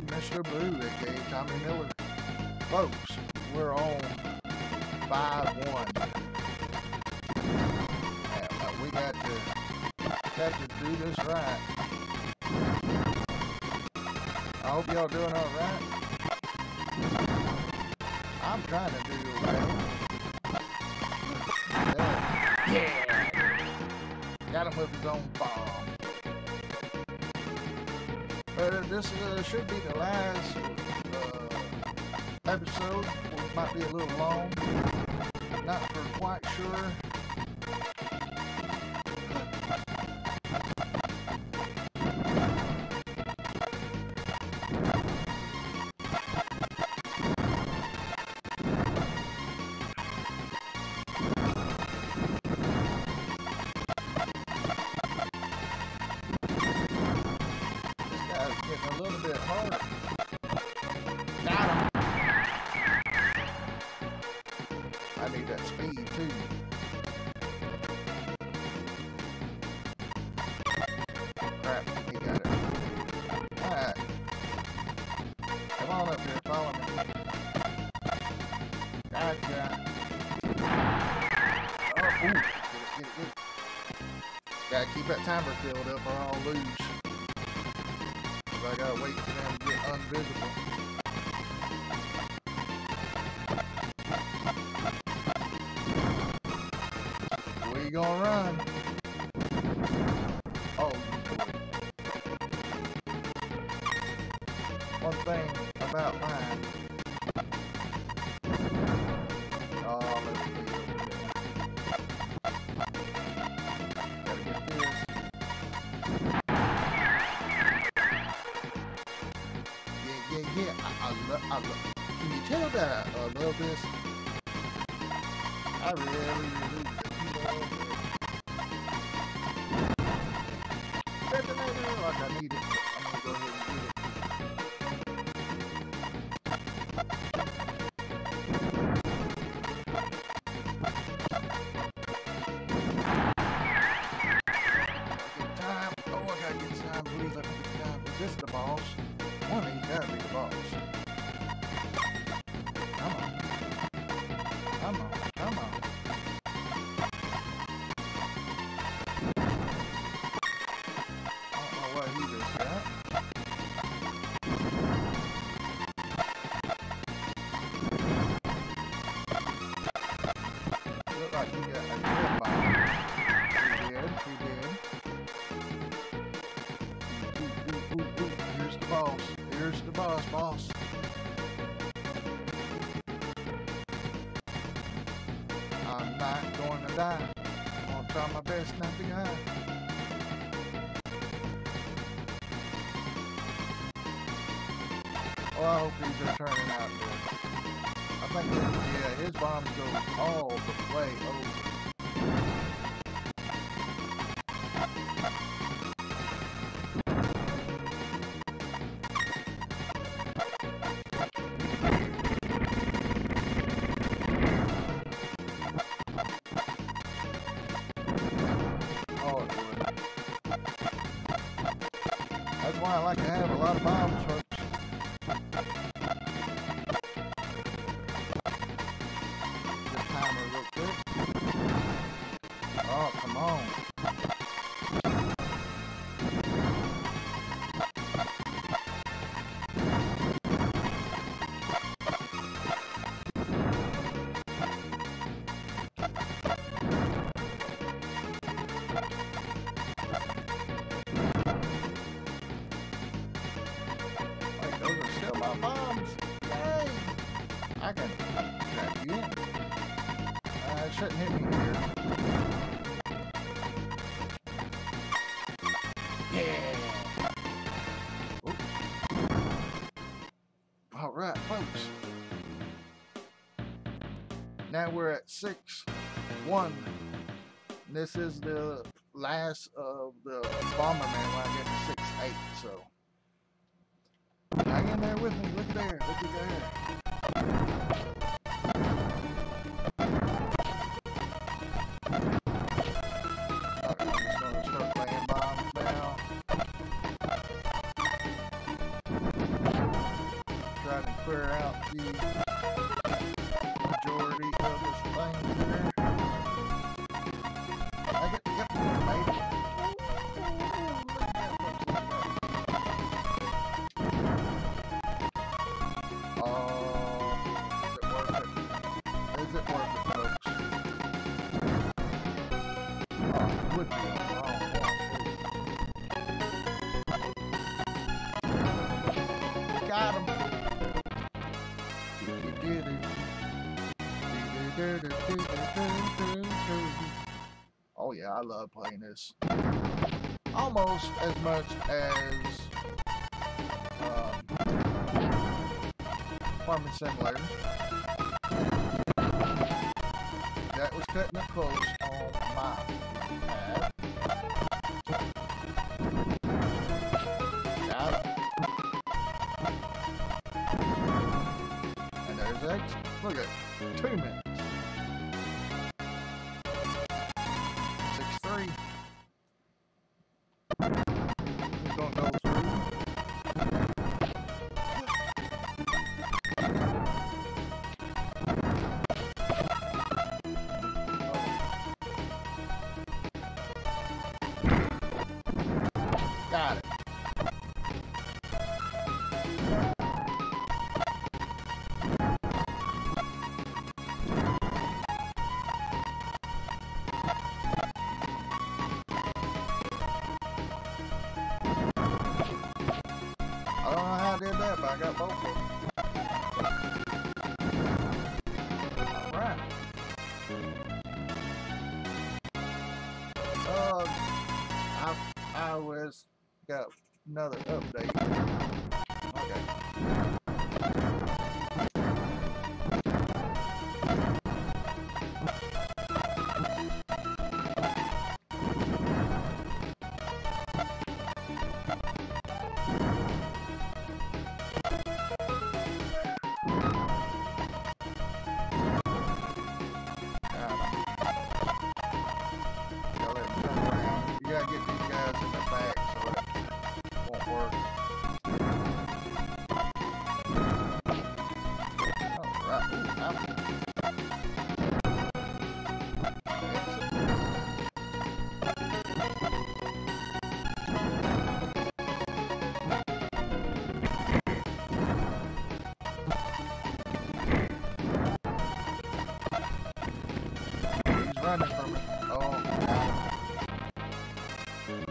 Mr. Blue, aka Tommy Miller. Folks, we're on 5-1. Uh, we got to, got to do this right. I hope y'all doing alright. I'm trying to do okay. Yeah. yeah. Got him with his own bomb. This uh, should be the last uh, episode. It might be a little long. Not for quite sure. Ooh. Get it, get it, get it. Gotta keep that timer filled up or I'll lose. 'Cause I gotta wait for them to get invisible. I, love, Can you tell that I uh, love this? I really, really I'm to try my best not to die. Oh, I hope these are turning out good. I think, yeah, his bombs go all the way over. Why I like to have a lot of bombs, can trap you. Uh, it shouldn't hit me here. Yeah! Oops. All right, folks. Now we're at 6 1. This is the last of the Bomberman when I get to 6 8. So hang in there with me. Look there. Look there. Got him. Oh yeah, I love playing this. Almost as much as um, Farming Simulator. That was cutting it close on my Two minutes. Six three. I got both of them. Alright. Uh, I, I was got another update. Running from me. Oh, him.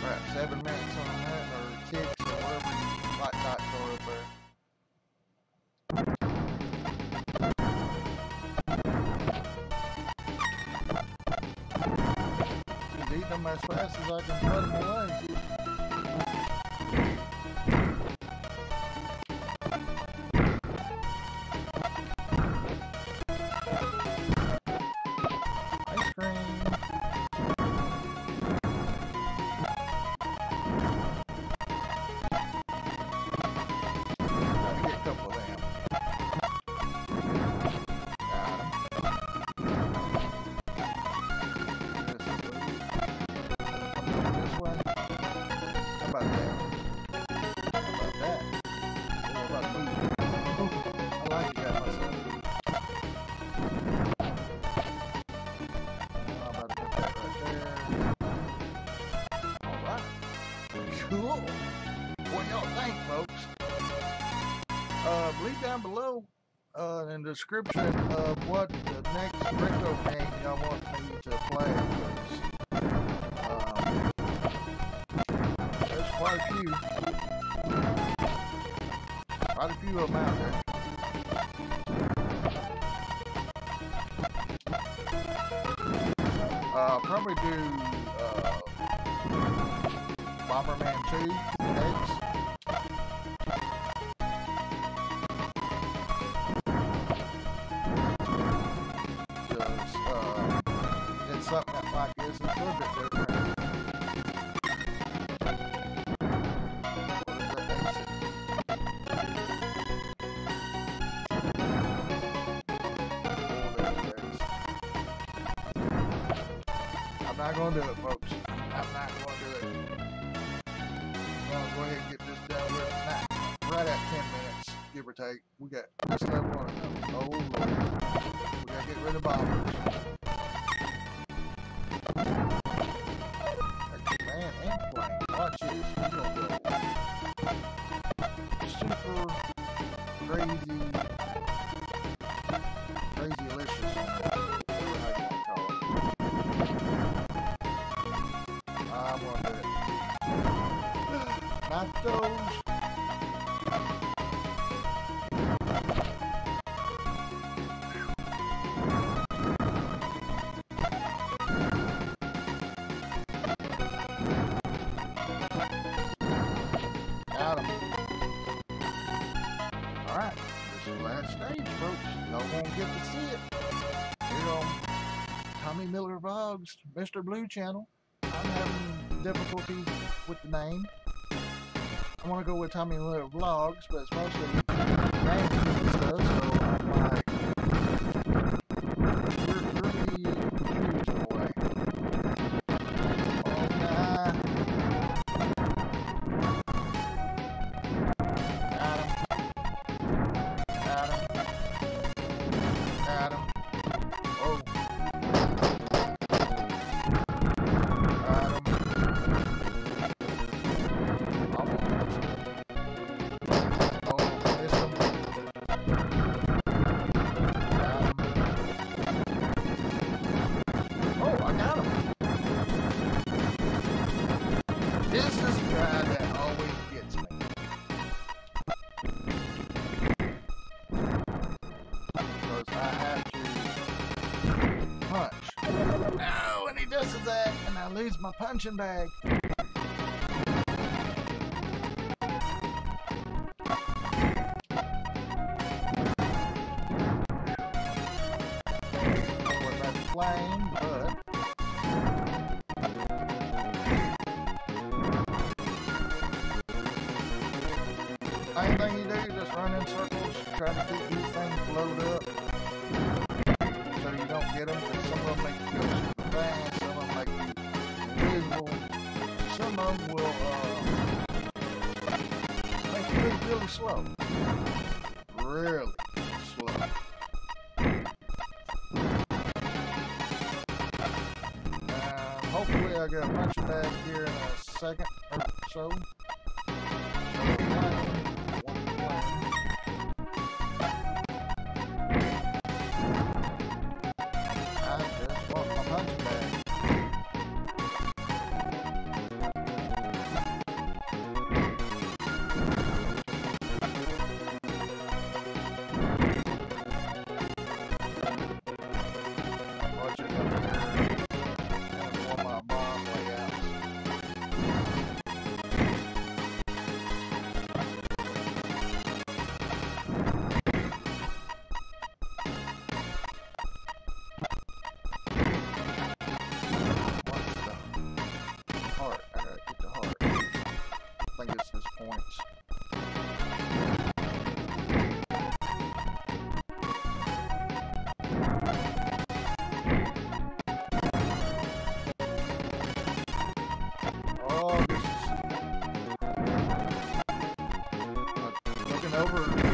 We're seven minutes on that, or six, or whatever you like dots are up there. Eating them as fast as I can put them away. Leave down below uh, in the description of what the next retro game y'all want me to play. um, there's quite a few. Quite a few of them out there. Uh, I'll probably do uh, Bomberman 2 Oh, there's the exit. I'm not gonna do it, folks. I'm not gonna do it. Gonna go ahead and get this done with nah, right at 10 minutes, give or take. We got crazy, crazy delicious. Not those special last stage, folks. Y'all won't get to see it. Here on Tommy Miller Vlogs, Mr. Blue Channel. I'm having difficulty with the name. I want to go with Tommy Miller Vlogs, but it's mostly names stuff, so I'm like, my punching bag. I'll get a punch bag here in a second or so. over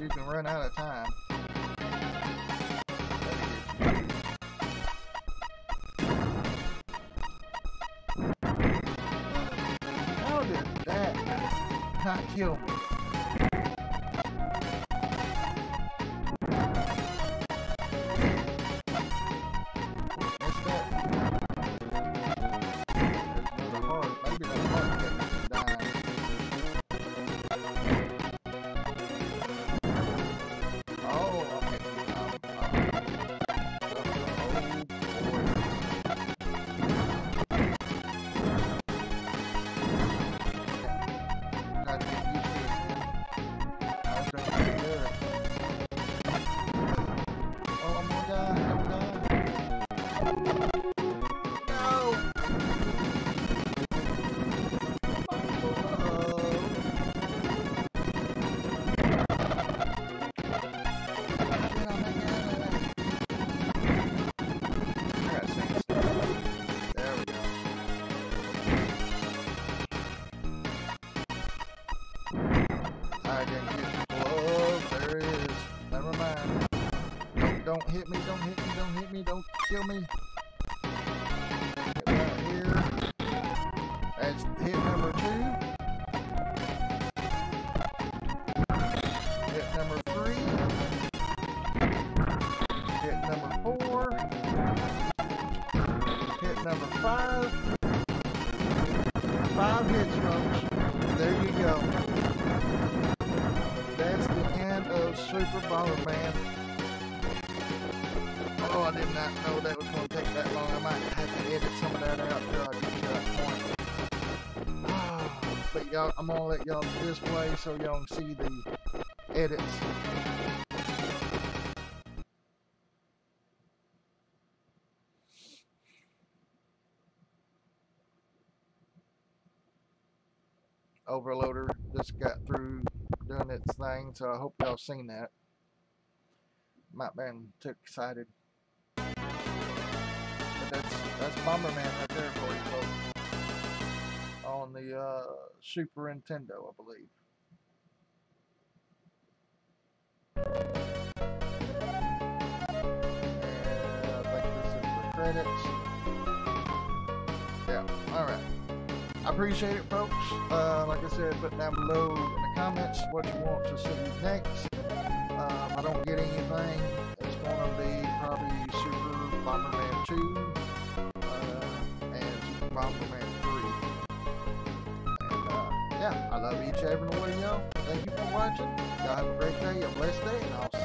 you can run out of time. How did that not kill me? I. There it is. Never mind. Don't, don't hit me, don't hit me, don't hit me, don't kill me. Of Super Bomberman. Oh, I did not know that was going to take that long. I might have to edit some of that out till I uh, get to that point. But y'all, I'm gonna let y'all display so y'all can see the edits. Overloader just got through doing its thing, so I hope y'all seen that. Might been too excited. But that's that's Bomberman right there for you folks. On the uh, Super Nintendo, I believe. And I credits. Yeah, alright. I appreciate it, folks. Uh, like I said, put down below comments what you want to see next. Um, I don't get anything. It's going to be probably Super Bomberman 2 uh, and Super Bomberman 3. And uh, yeah, I love each and every one of y'all. Thank you for watching. Y'all have a great day, a blessed day, and I'll